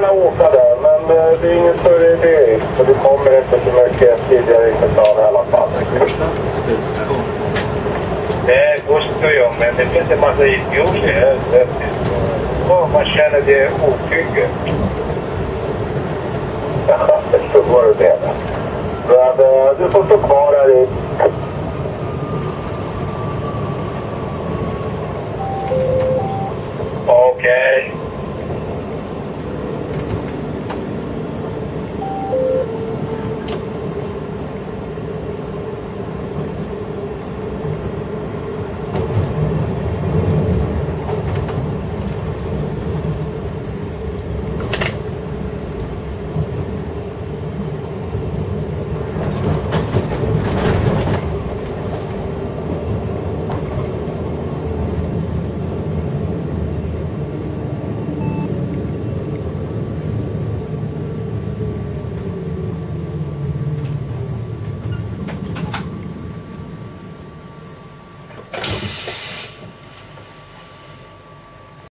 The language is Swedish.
gärna åka där, men eh, det är ingen större idé. För det kommer inte så mycket tidigare i stan i alla fall. Första slutstation. Det är Gusto, ja, men det finns en massa idioter här. man känner det otrygghet. Jag förstår vad du menar. Men eh, du får stå kvar här i...